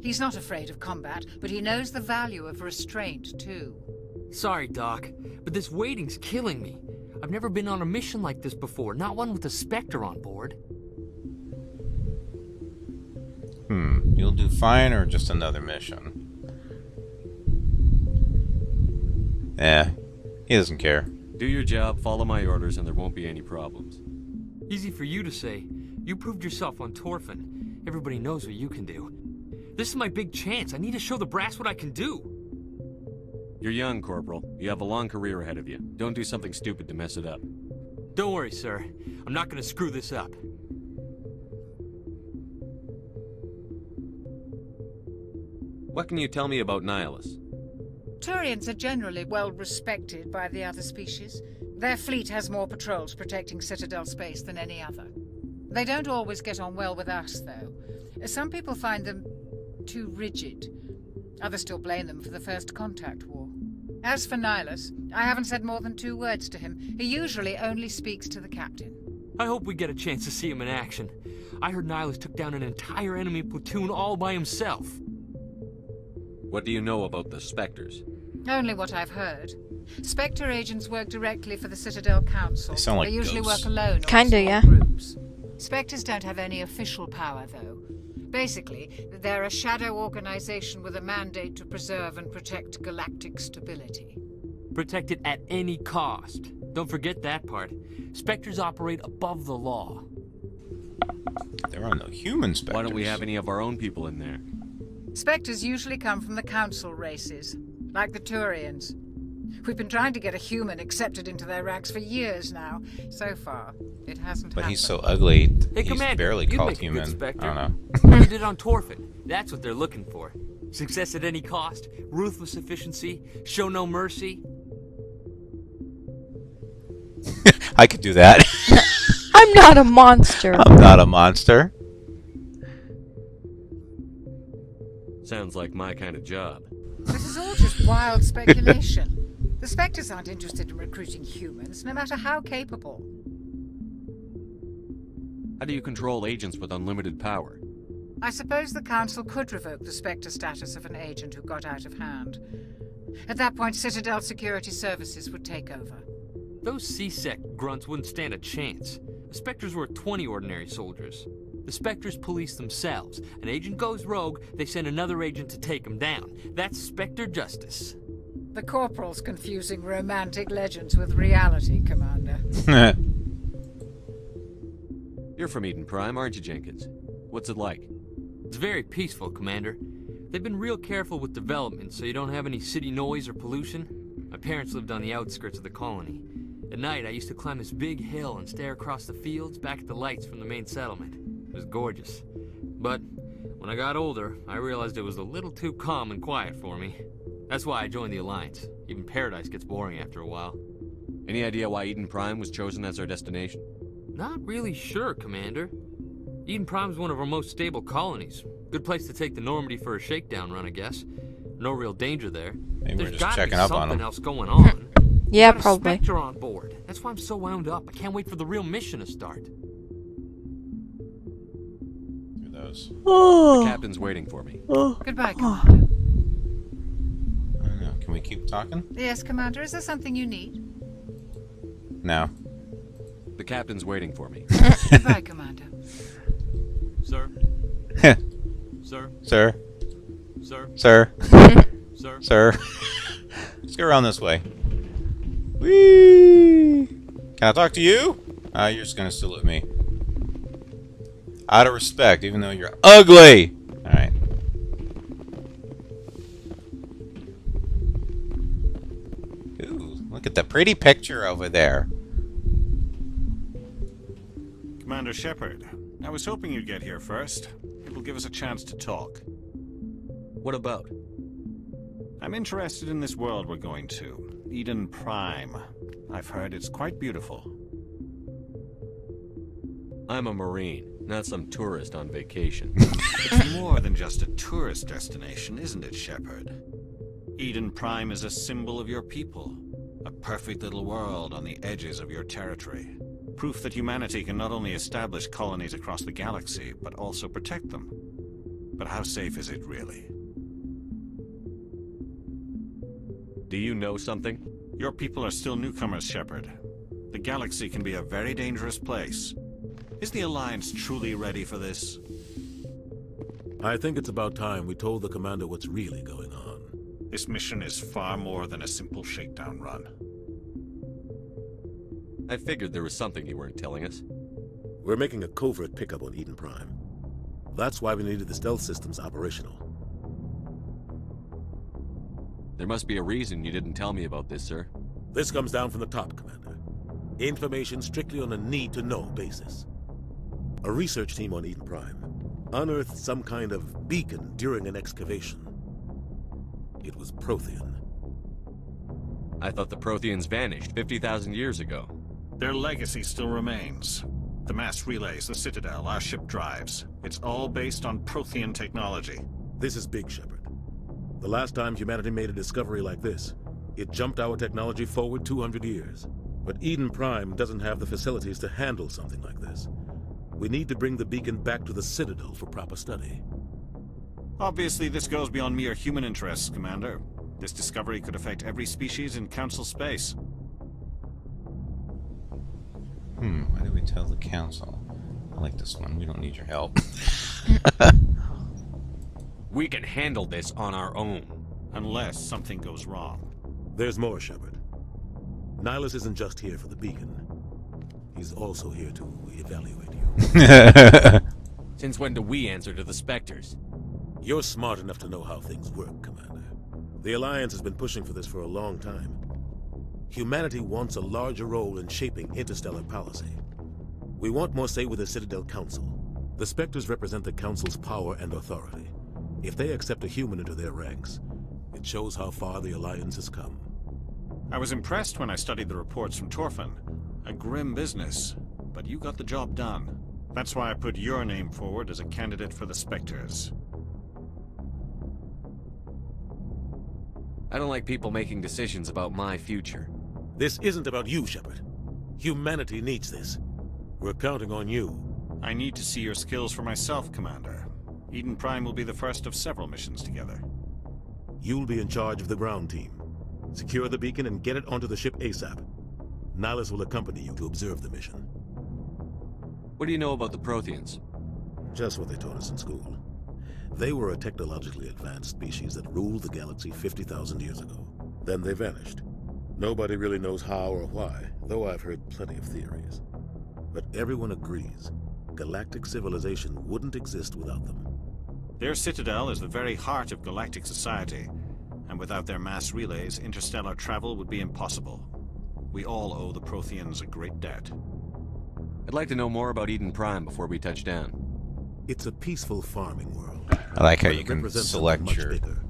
He's not afraid of combat, but he knows the value of restraint, too. Sorry, Doc, but this waiting's killing me. I've never been on a mission like this before, not one with a Spectre on board. Hmm. You'll do fine or just another mission? Yeah. He doesn't care. Do your job, follow my orders, and there won't be any problems. Easy for you to say. You proved yourself on Torfan. Everybody knows what you can do. This is my big chance. I need to show the brass what I can do. You're young, Corporal. You have a long career ahead of you. Don't do something stupid to mess it up. Don't worry, sir. I'm not gonna screw this up. What can you tell me about Nihlus? Turians are generally well respected by the other species. Their fleet has more patrols protecting Citadel space than any other. They don't always get on well with us, though. Some people find them too rigid. Others still blame them for the First Contact War. As for Nihlus, I haven't said more than two words to him. He usually only speaks to the captain. I hope we get a chance to see him in action. I heard Nihlus took down an entire enemy platoon all by himself. What do you know about the Spectres? Only what I've heard. Spectre agents work directly for the Citadel Council. They sound like usually ghosts. work alone or in Kinda, small yeah. groups. Spectres don't have any official power, though. Basically, they're a shadow organization with a mandate to preserve and protect galactic stability. Protect it at any cost. Don't forget that part. Spectres operate above the law. There are no human specters. Why don't we have any of our own people in there? Spectres usually come from the Council races, like the Turians. We've been trying to get a human accepted into their ranks for years now. So far, it hasn't happened. But happened. he's so ugly, Hey, he's Commander, barely you'd called make a good human. Spectre. I don't know. You did on Torfan. That's what they're looking for. Success at any cost, ruthless efficiency, show no mercy. I could do that. I'm not a monster. I'm not a monster. Sounds like my kind of job. This is all just wild speculation. the Spectres aren't interested in recruiting humans, no matter how capable. How do you control agents with unlimited power? I suppose the Council could revoke the Spectre status of an agent who got out of hand. At that point, Citadel Security Services would take over. Those C-Sec grunts wouldn't stand a chance. The Spectres were 20 ordinary soldiers. The Spectres police themselves. An agent goes rogue, they send another agent to take him down. That's Spectre justice. The Corporal's confusing romantic legends with reality, Commander. You're from Eden Prime, aren't you, Jenkins? What's it like? It's very peaceful, Commander. They've been real careful with development so you don't have any city noise or pollution. My parents lived on the outskirts of the colony. At night, I used to climb this big hill and stare across the fields back at the lights from the main settlement. It was gorgeous. But when I got older, I realized it was a little too calm and quiet for me. That's why I joined the Alliance. Even Paradise gets boring after a while. Any idea why Eden Prime was chosen as our destination? Not really sure, Commander. Eden Prime's one of our most stable colonies. Good place to take the Normandy for a shakedown run, I guess. No real danger there. Maybe we're There's just gotta checking be up on something 'em. else going on. Yeah, Got a probably. Spectre on board. That's why I'm so wound up. I can't wait for the real mission to start. Through those. The captain's waiting for me. Oh. Goodbye, Commander. I know. Can we keep talking? Yes, Commander, is there something you need? No. The captain's waiting for me. Goodbye, Commander. Sir? Sir? Sir. Sir? Sir. Sir? Sir. Let's go around this way. Whee! Can I talk to you? Ah, you're just gonna salute me. Out of respect, even though you're ugly! Alright. Ooh, look at the pretty picture over there. Commander Shepard, I was hoping you'd get here first. It will give us a chance to talk. What about? I'm interested in this world we're going to, Eden Prime. I've heard it's quite beautiful. I'm a Marine, not some tourist on vacation. It's more than just a tourist destination, isn't it, Shepard? Eden Prime is a symbol of your people, a perfect little world on the edges of your territory. Proof that humanity can not only establish colonies across the galaxy, but also protect them. But how safe is it really? Do you know something? Your people are still newcomers, Shepard. The galaxy can be a very dangerous place. Is the Alliance truly ready for this? I think it's about time we told the commander what's really going on. This mission is far more than a simple shakedown run. I figured there was something you weren't telling us. We're making a covert pickup on Eden Prime. That's why we needed the stealth systems operational. There must be a reason you didn't tell me about this, sir. This comes down from the top, Commander. Information strictly on a need-to-know basis. A research team on Eden Prime unearthed some kind of beacon during an excavation. It was Prothean. I thought the Protheans vanished 50,000 years ago. Their legacy still remains. The mass relays, the Citadel, our ship drives. It's all based on Prothean technology. This is big, Shepard. The last time humanity made a discovery like this, it jumped our technology forward 200 years. But Eden Prime doesn't have the facilities to handle something like this. We need to bring the beacon back to the Citadel for proper study. Obviously, this goes beyond mere human interests, Commander. This discovery could affect every species in Council space. Hmm, why did we tell the council? I like this one. We don't need your help. we can handle this on our own. Unless something goes wrong. There's more, Shepard. Nihlus isn't just here for the beacon. He's also here to evaluate you. Since when do we answer to the Spectres? You're smart enough to know how things work, Commander. The Alliance has been pushing for this for a long time. Humanity wants a larger role in shaping interstellar policy. We want more say with the Citadel Council. The Spectres represent the Council's power and authority. If they accept a human into their ranks, it shows how far the Alliance has come. I was impressed when I studied the reports from Torfan. A grim business, but you got the job done. That's why I put your name forward as a candidate for the Spectres. I don't like people making decisions about my future. This isn't about you, Shepard. Humanity needs this. We're counting on you. I need to see your skills for myself, Commander. Eden Prime will be the first of several missions together. You'll be in charge of the ground team. Secure the beacon and get it onto the ship ASAP. Nihlus will accompany you to observe the mission. What do you know about the Protheans? Just what they taught us in school. They were a technologically advanced species that ruled the galaxy 50,000 years ago. Then they vanished. Nobody really knows how or why, though I've heard plenty of theories. But everyone agrees, galactic civilization wouldn't exist without them. Their citadel is the very heart of galactic society, and without their mass relays, interstellar travel would be impossible. We all owe the Protheans a great debt. I'd like to know more about Eden Prime before we touch down. It's a peaceful farming world. I like how you can select your... Bigger.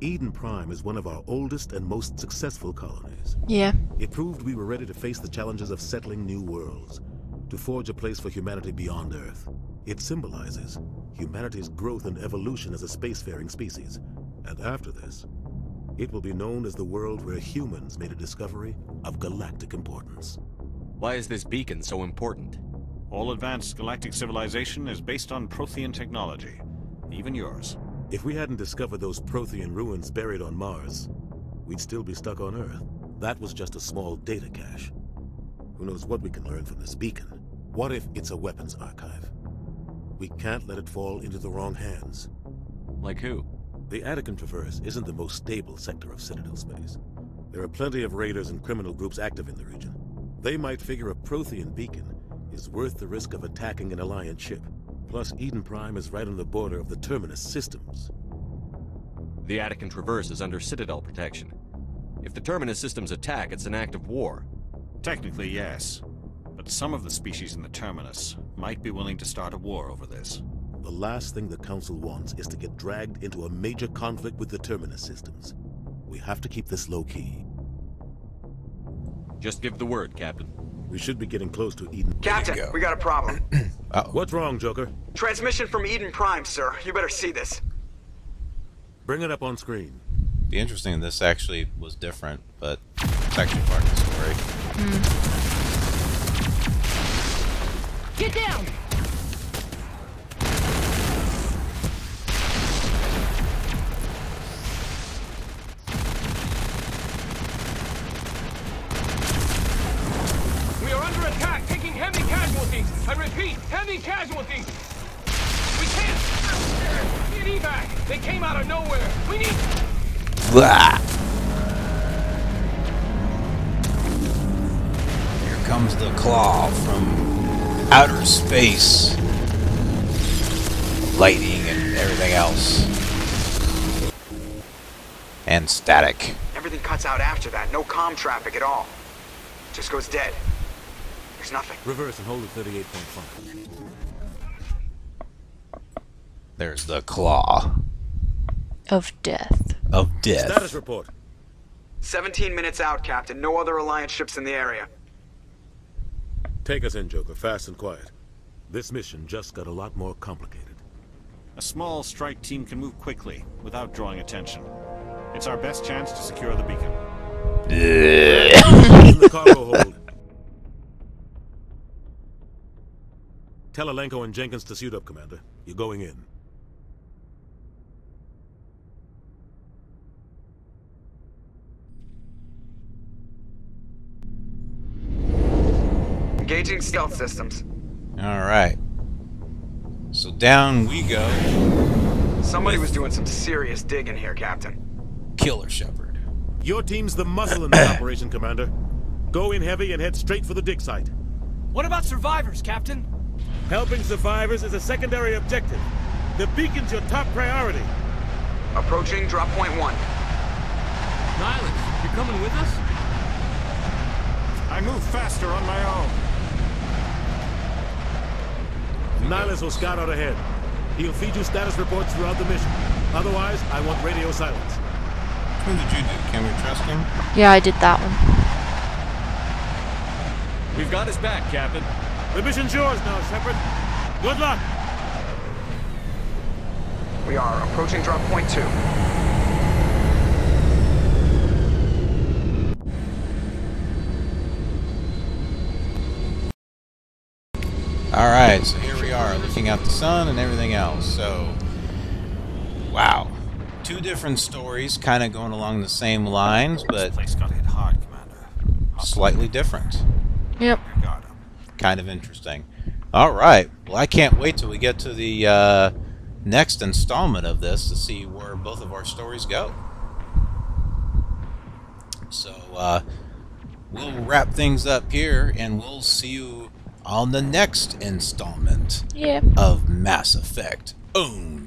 Eden Prime is one of our oldest and most successful colonies. Yeah. It proved we were ready to face the challenges of settling new worlds, to forge a place for humanity beyond Earth. It symbolizes humanity's growth and evolution as a spacefaring species. And after this, it will be known as the world where humans made a discovery of galactic importance. Why is this beacon so important? All advanced galactic civilization is based on Prothean technology. Even yours. If we hadn't discovered those Prothean ruins buried on Mars, we'd still be stuck on Earth. That was just a small data cache. Who knows what we can learn from this beacon? What if it's a weapons archive? We can't let it fall into the wrong hands. Like who? The Attican Traverse isn't the most stable sector of Citadel space. There are plenty of raiders and criminal groups active in the region. They might figure a Prothean beacon is worth the risk of attacking an Alliance ship. Plus, Eden Prime is right on the border of the Terminus systems. The Attican Traverse is under Citadel protection. If the Terminus systems attack, it's an act of war. Technically, yes. But some of the species in the Terminus might be willing to start a war over this. The last thing the Council wants is to get dragged into a major conflict with the Terminus systems. We have to keep this low-key. Just give the word, Captain. We should be getting close to Eden. Captain, we got a problem. uh -oh. What's wrong, Joker? Transmission from Eden Prime, sir. You better see this. Bring it up on screen. Be interesting this actually was different, but it's actually part of the story. Mm. Get down! Static. Everything cuts out after that. No comm traffic at all. Just goes dead. There's nothing. Reverse and hold at 38.5. There's the claw Of death. of death. Status report. 17 minutes out, Captain. No other Alliance ships in the area. Take us in, Joker, fast and quiet. This mission just got a lot more complicated. A small strike team can move quickly, without drawing attention. It's our best chance to secure the beacon. the cargo hold. Tell Alenko and Jenkins to suit up, Commander. You're going in. Engaging stealth systems. Alright. So down we go. Somebody was doing some serious digging here, Captain. Killer Shepard. Your team's the muscle in this operation, Commander. Go in heavy and head straight for the dig site. What about survivors, Captain? Helping survivors is a secondary objective. The beacon's your top priority. Approaching drop point one. Nihlus, you coming with us? I move faster on my own. Nihlus will scout out ahead. He'll feed you status reports throughout the mission. Otherwise, I want radio silence. Who did you do? Can we trust him? Yeah, I did that one. We've got his back, Captain. The mission's yours now, Shepard. Good luck. We are approaching drop point two. Alright, so here we are, looking at the sun and everything else. So, wow. Two different stories, kind of going along the same lines, but slightly different. Yep. Kind of interesting. Alright, well I can't wait till we get to the uh, next installment of this to see where both of our stories go. So, uh, we'll wrap things up here, and we'll see you on the next installment Yeah. of Mass Effect. Boom.